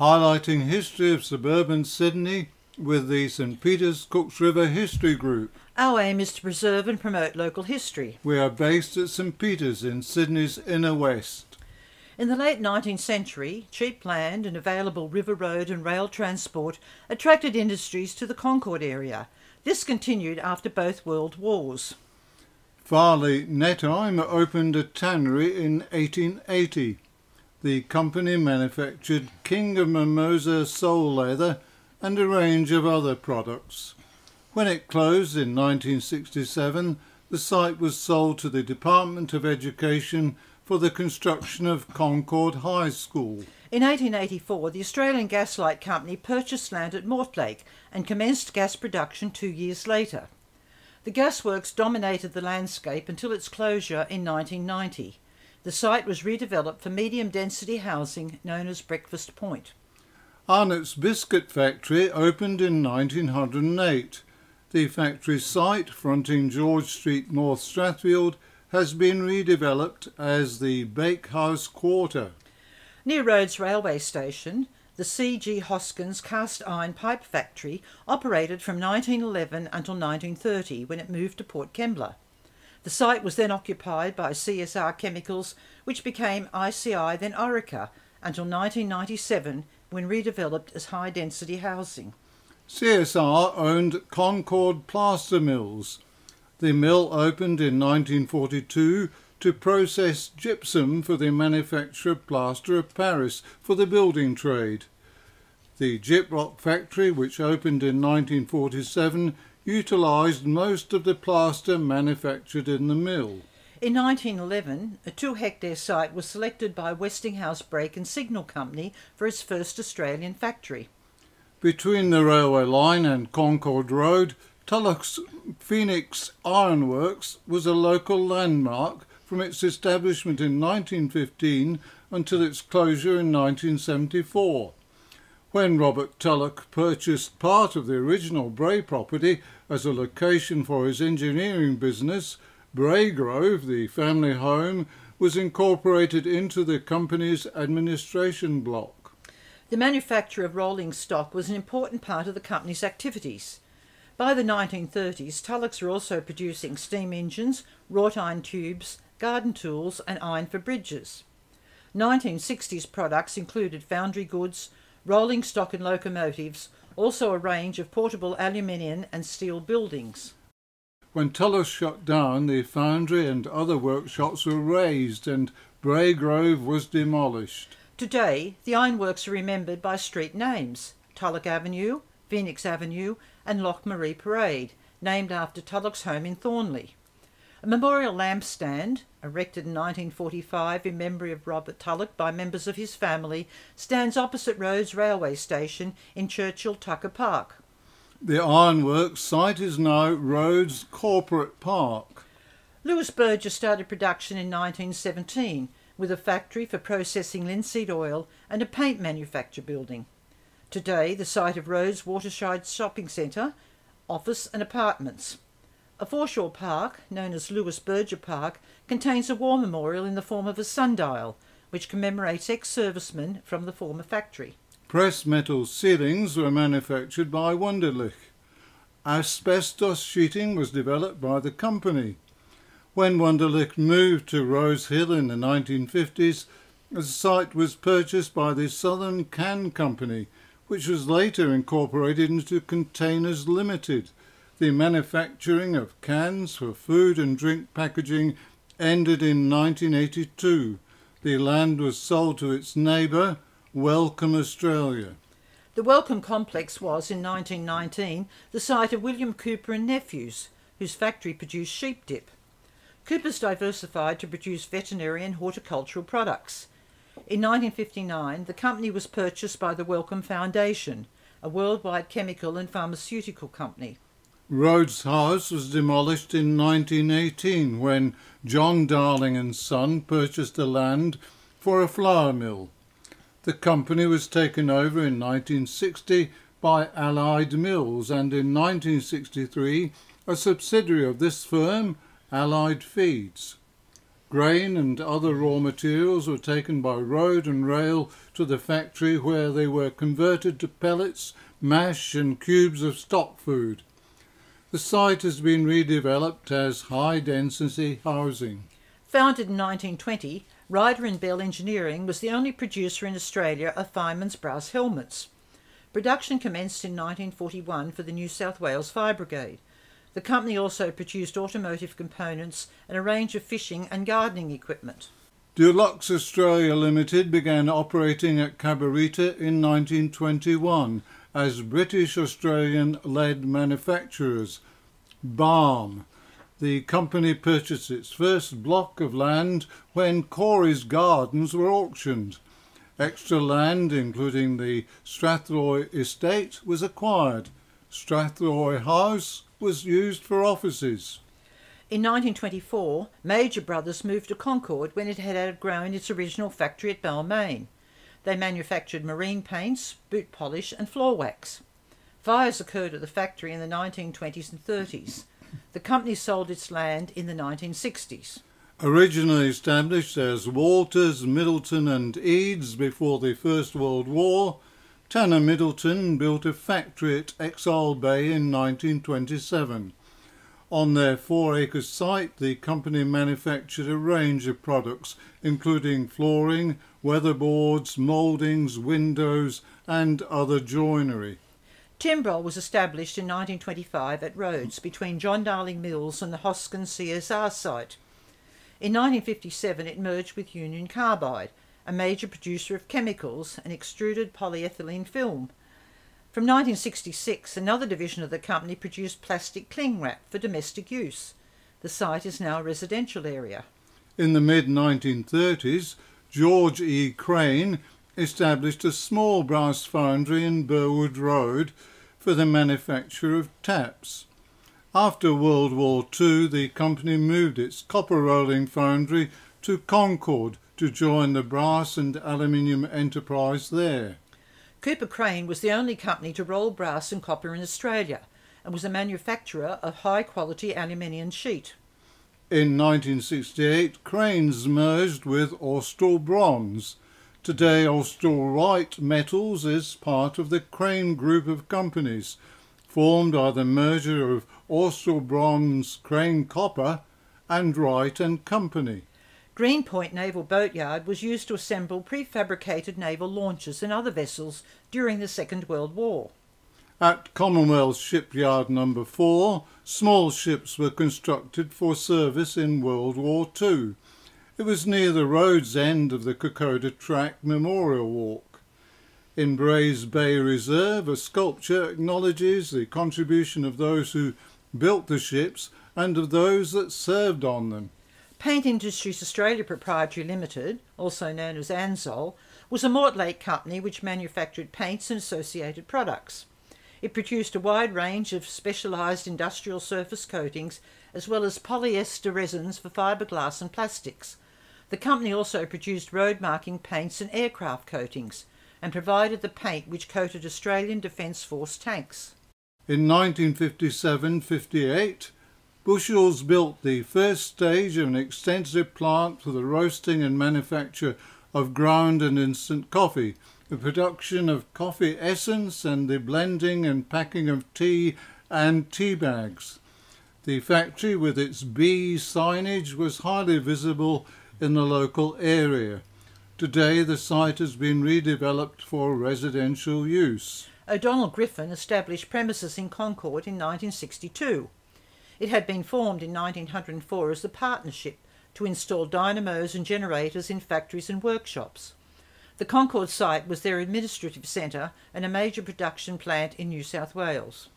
highlighting history of suburban Sydney with the St Peter's Cooks River History Group. Our aim is to preserve and promote local history. We are based at St Peter's in Sydney's inner west. In the late 19th century, cheap land and available river road and rail transport attracted industries to the Concord area. This continued after both world wars. Farleigh Nettheim opened a tannery in 1880. The company manufactured King of Mimosa sole leather and a range of other products. When it closed in 1967, the site was sold to the Department of Education for the construction of Concord High School. In 1884, the Australian Gaslight Company purchased land at Mortlake and commenced gas production two years later. The gasworks dominated the landscape until its closure in 1990. The site was redeveloped for medium density housing known as Breakfast Point. Arnott's Biscuit Factory opened in 1908. The factory site, fronting George Street, North Strathfield, has been redeveloped as the Bakehouse Quarter. Near Rhodes Railway Station, the C.G. Hoskins cast iron pipe factory operated from 1911 until 1930 when it moved to Port Kembla. The site was then occupied by CSR Chemicals, which became ICI then Orica until 1997 when redeveloped as high density housing. CSR owned Concord Plaster Mills. The mill opened in 1942 to process gypsum for the manufacture of plaster of Paris for the building trade. The Gyprock factory, which opened in 1947, utilised most of the plaster manufactured in the mill. In 1911, a two hectare site was selected by Westinghouse Brake and Signal Company for its first Australian factory. Between the railway line and Concord Road, Tulloch's Phoenix Ironworks was a local landmark from its establishment in 1915 until its closure in 1974. When Robert Tulloch purchased part of the original Bray property as a location for his engineering business, Braygrove, the family home, was incorporated into the company's administration block. The manufacture of rolling stock was an important part of the company's activities. By the 1930s, Tullochs were also producing steam engines, wrought iron tubes, garden tools, and iron for bridges. 1960s products included foundry goods, rolling stock and locomotives, also a range of portable aluminium and steel buildings. When Tulloch shut down, the foundry and other workshops were razed and Braygrove was demolished. Today, the ironworks are remembered by street names Tulloch Avenue, Phoenix Avenue, and Loch Maree Parade, named after Tulloch's home in Thornley. A memorial lampstand, erected in 1945 in memory of Robert Tulloch by members of his family, stands opposite Rhodes Railway Station in Churchill Tucker Park. The ironworks site is now Rhodes Corporate Park. Lewis Burgess started production in 1917 with a factory for processing linseed oil and a paint manufacture building. Today, the site of Rhodes Waterside Shopping Centre, office and apartments. A foreshore park, known as Lewis Burgess Park, contains a war memorial in the form of a sundial, which commemorates ex-servicemen from the former factory. Press metal ceilings were manufactured by Wunderlich. Asbestos sheeting was developed by the company. When Wunderlich moved to Rose Hill in the 1950s, the site was purchased by the Southern Can Company, which was later incorporated into Containers Limited. The manufacturing of cans for food and drink packaging ended in 1982. The land was sold to its neighbour, Wellcome Australia. The Wellcome Complex was, in 1919, the site of William Cooper and Nephews, whose factory produced sheep dip. Cooper's diversified to produce veterinary and horticultural products. In 1959, the company was purchased by the Wellcome Foundation, a worldwide chemical and pharmaceutical company. Rhodes House was demolished in 1918 when John Darling and Son purchased the land for a flour mill. The company was taken over in 1960 by Allied Mills and in 1963 a subsidiary of this firm, Allied Feeds. Grain and other raw materials were taken by road and rail to the factory where they were converted to pellets, mash and cubes of stock food. The site has been redeveloped as high density housing. Founded in 1920, Ryder and Bell Engineering was the only producer in Australia of firemen's brass helmets. Production commenced in 1941 for the New South Wales Fire Brigade. The company also produced automotive components and a range of fishing and gardening equipment. Dulux Australia Limited began operating at Cabarita in 1921 as British Australian Lead manufacturers, Balm. The company purchased its first block of land when Correy's Gardens were auctioned. Extra land, including the Strathroy estate, was acquired. Strathroy House was used for offices. In 1924, Major Brothers moved to Concord when it had outgrown its original factory at Balmain. They manufactured marine paints, boot polish, and floor wax. Fires occurred at the factory in the 1920s and 30s. The company sold its land in the 1960s. Originally established as Walters, Middleton and Eads before the First World War, Tanner Middleton built a factory at Exile Bay in 1927. On their four acre site, the company manufactured a range of products, including flooring, weatherboards, mouldings, windows, and other joinery. Timbrol was established in 1925 at Rhodes between John Darling Mills and the Hoskin CSR site. In 1957 it merged with Union Carbide, a major producer of chemicals and extruded polyethylene film. From 1966 another division of the company produced plastic cling wrap for domestic use. The site is now a residential area. In the mid 1930s, George E. Crane established a small brass foundry in Burwood Road for the manufacture of taps. After World War II, the company moved its copper rolling foundry to Concord to join the brass and aluminium enterprise there. Cooper Crane was the only company to roll brass and copper in Australia and was a manufacturer of high quality aluminium sheet. In 1968, Cranes merged with Austral Bronze. Today, Austral Wright Metals is part of the Crane Group of companies, formed by the merger of Austral Bronze Crane Copper and Wright and Company. Greenpoint Naval Boatyard was used to assemble prefabricated naval launches and other vessels during the Second World War. At Commonwealth Shipyard Number 4, small ships were constructed for service in World War II. It was near the road's end of the Kokoda Track Memorial Walk. In Brays Bay Reserve, a sculpture acknowledges the contribution of those who built the ships and of those that served on them. Paint Industries Australia Proprietary Limited, also known as ANZOL, was a Mortlake company which manufactured paints and associated products. It produced a wide range of specialised industrial surface coatings as well as polyester resins for fiberglass and plastics. The company also produced road marking paints and aircraft coatings and provided the paint which coated Australian Defence Force tanks. In 1957-58, Bushell's built the first stage of an extensive plant for the roasting and manufacture of ground and instant coffee, the production of coffee essence and the blending and packing of tea and tea bags. The factory with its B signage was highly visible in the local area. Today the site has been redeveloped for residential use. O'Donnell Griffin established premises in Concord in 1962. It had been formed in 1904 as a partnership to install dynamos and generators in factories and workshops. The Concord site was their administrative centre and a major production plant in New South Wales.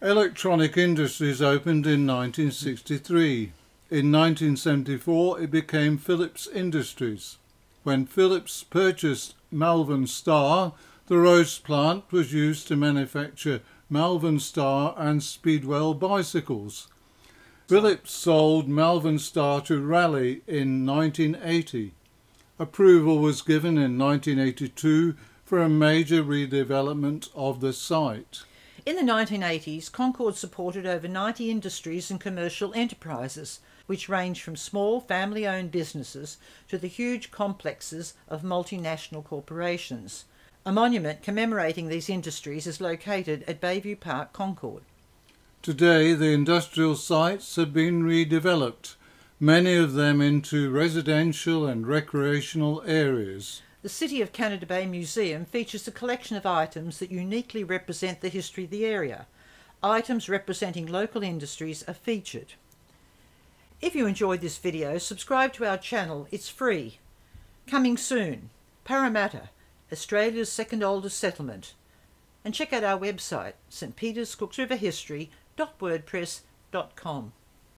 Electronic Industries opened in 1963. In 1974 it became Philips Industries. When Philips purchased Malvern Star, the Rhodes plant was used to manufacture Malvern Star and Speedwell bicycles. Philips sold Malvern Star to Raleigh in 1980. Approval was given in 1982 for a major redevelopment of the site. In the 1980s, Concord supported over 90 industries and commercial enterprises, which range from small family owned businesses to the huge complexes of multinational corporations. A monument commemorating these industries is located at Bayview Park, Concord. Today, the industrial sites have been redeveloped, many of them into residential and recreational areas. The City of Canada Bay Museum features a collection of items that uniquely represent the history of the area. Items representing local industries are featured. If you enjoyed this video, subscribe to our channel, it's free. Coming soon, Parramatta, Australia's second oldest settlement. And check out our website, stpeterscooksriverhistory.wordpress.com.